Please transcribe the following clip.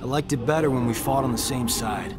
I liked it better when we fought on the same side.